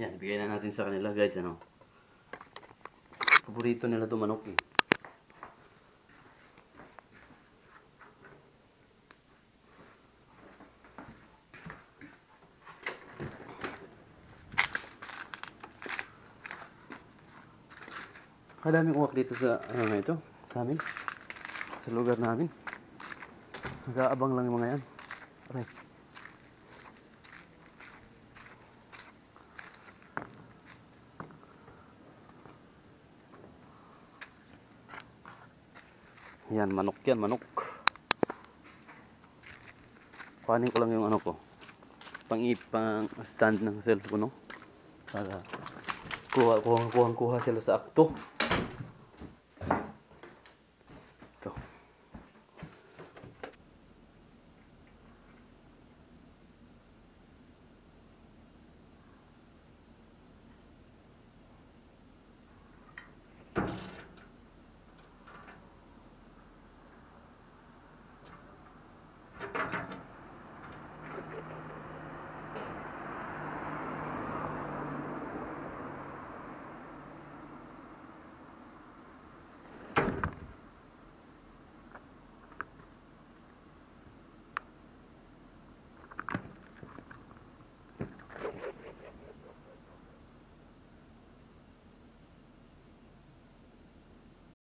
Yan, ibigay na natin sa kanila guys, ano. Paborito nila to manok eh. Kadaming uwak dito sa ano na ito, sa amin. Sa lugar namin. Nag-aabang lang yung mga yan. Aray. Yan, manok yan, manok. Kuhanin ko lang yung ano ko. Pang pang stand ng cellphone, no? Para kuha, kuha, kuha, kuha sila sa akto.